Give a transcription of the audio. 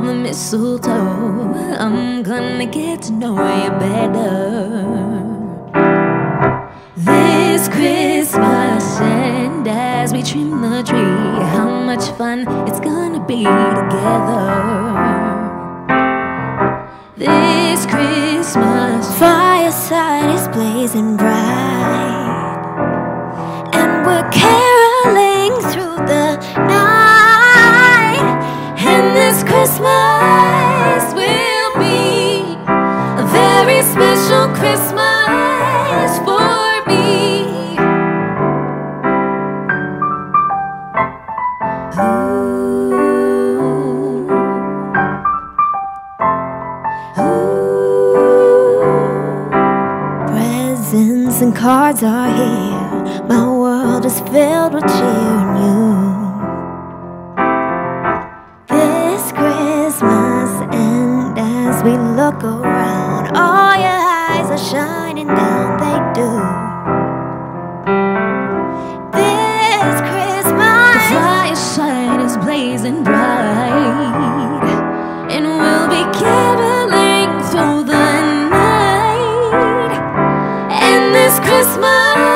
mistletoe. I'm gonna get to know you better. This Christmas, and as we trim the tree, how much fun it's gonna be together. This Christmas, fireside is blazing bright, Christmas for me. Ooh. Ooh. Presents and cards are here. My world is filled with cheer and you. This Christmas, and as we look around, oh, all your eyes are shining down, they do. This the Christmas, fireside is blazing bright, and we'll be caroling through the night. and this Christmas